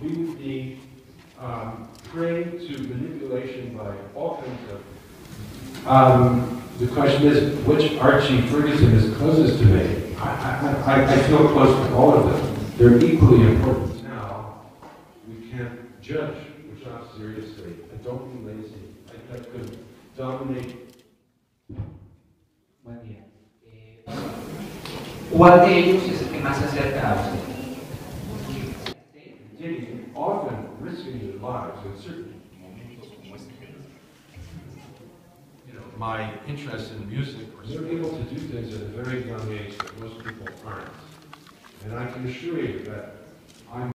we would be um, prey to manipulation by all kinds of. Um, The question is, which Archie Ferguson is closest to me? I, I, I- feel close to all of them. They're equally important. Now, we can't judge which not seriously, I don't be lazy. I- That could dominate ¿Cuál de ellos es el que más se acerca a usted? Your lives in certain you know, my interest in music, they're able to do things at a very young age that most people aren't. And I can assure you that